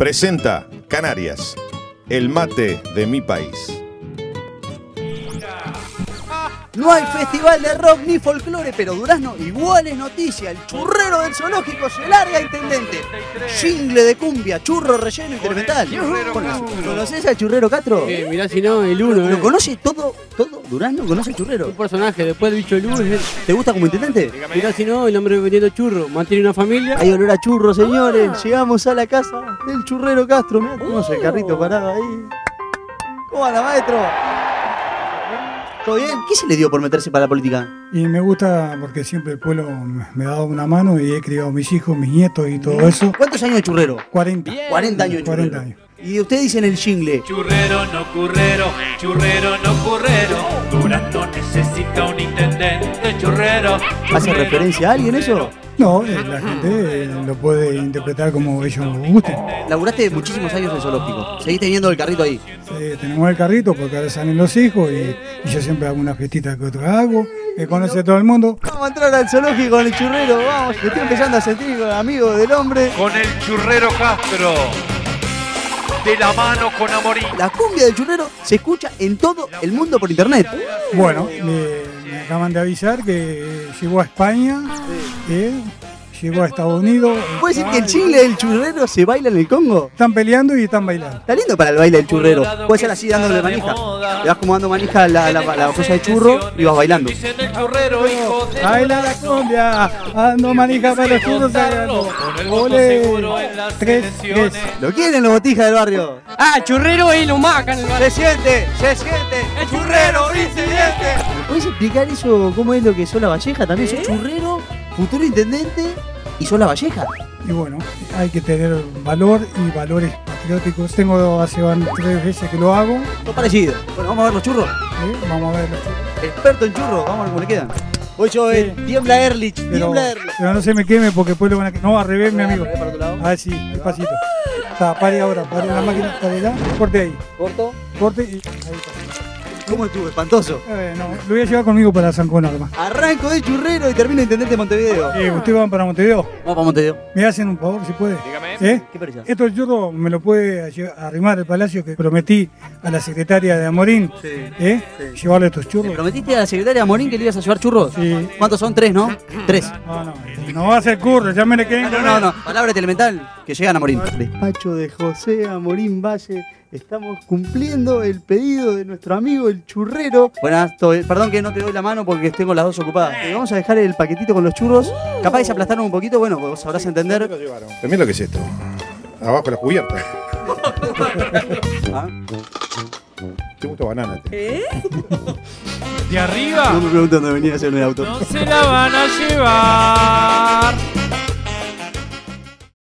presenta Canarias, el mate de mi país. No hay festival de rock ni folclore, pero Durazno igual es noticia. El churrero del zoológico se larga intendente. Jingle de cumbia, churro relleno incremental. ¿Conoces al churrero Castro? Eh, mirá si no, el uno, ¿Lo eh. conoce todo, todo Durazno? ¿Conoce al churrero? Un personaje, después del bicho Luz, eh. ¿Te gusta como intendente? Mirá si no, el hombre vendiendo churro, mantiene una familia. Hay olor a churro, señores. Llegamos a la casa del churrero Castro. Mirá, tenemos el carrito parado ahí. ¿Cómo anda, maestro? ¿Todo bien? ¿Qué se le dio por meterse para la política? Y me gusta porque siempre el pueblo me ha dado una mano y he criado a mis hijos, mis nietos y todo eso. ¿Cuántos años de churrero? 40. 40 años de churrero. 40 años. Y usted dice en el jingle. Churrero no currero, churrero no currero. Durazno necesita un intendente churrero. ¿Hace referencia a alguien eso? No, eh, la gente eh, lo puede interpretar como ellos gusten. Laburaste muchísimos años en el zoológico. Seguís teniendo el carrito ahí. Eh, tenemos el carrito porque ahora salen los hijos y, y yo siempre hago una fiestita que otra hago, que conoce todo el mundo. Vamos a entrar al zoológico con el churrero, vamos. Me estoy empezando a sentir amigo del hombre. Con el churrero Castro. De la mano con Amorín. La cumbia del churrero se escucha en todo el mundo por internet. Bueno, me, me acaban de avisar que eh, llegó a España, eh, llegó a Estados Unidos. ¿Puede decir que el jingle del churrero se baila en el Congo? Están peleando y están bailando. Está lindo para el baile del churrero. Puede ser así dándole manija. Le vas como dando manija a la, la, la cosa de churro y vas bailando. Dicen el churrero, hijo de Baila la cumbia, ando manija para los churros Ole, tres, tres. ¿Lo quieren los botijas del barrio? Ah, churrero y lo macan el barrio. Se siente, se siente. El churrero incidente. ¿Me puedes explicar eso? ¿Cómo es lo que sos la Valleja? También sos churrero, futuro intendente y sos la Valleja. Y bueno, hay que tener valor y valores patrióticos. Tengo hace van tres veces que lo hago. Todo parecido. Bueno, vamos a ver los churros. ¿eh? Vamos a ver. los churros. Experto en churros, vamos a ver cómo le quedan. Voy yo, Sí. eh. Tiembla Erlich, Pero, tiembla Erlich. pero no se me queme porque después lo van a... No, al revés, mi amigo. Para otro lado. A ver si, despacito. Está, pare ahora, pare la máquina, pare allá, corte ahí, Corto. corte y ahí pasa. ¿Cómo estuvo? Espantoso. Eh, no, lo voy a llevar conmigo para San Juan además. Arranco de churrero y termino intendente de Montevideo. Eh, ¿Ustedes van para Montevideo? Vamos para Montevideo. ¿Me hacen un favor si puede? Dígame. ¿Eh? ¿Qué pareció? Esto el churro me lo puede arrimar el palacio que prometí a la secretaria de Amorín, Sí. ¿eh? Sí. Llevarle estos ¿Le churros. prometiste a la secretaria Morín que le ibas a llevar churros? Sí. ¿Cuántos son? Tres, ¿no? Tres. No, no, no va a ser curro, ya me le quedé No, no, no, no. Palabra elemental que llegan a Morín. Despacho de José Amorín Valle. Estamos cumpliendo el pedido de nuestro amigo el churrero. Buenas, perdón que no te doy la mano porque tengo las dos ocupadas. Eh, vamos a dejar el paquetito con los churros. Capaz que se aplastaron un poquito, bueno, vos sabrás entender. También lo que es esto. Abajo la cubierta. Ah, Te gusta banana. te. De arriba No me preguntes dónde venía a hacer el auto. no se la van a llevar.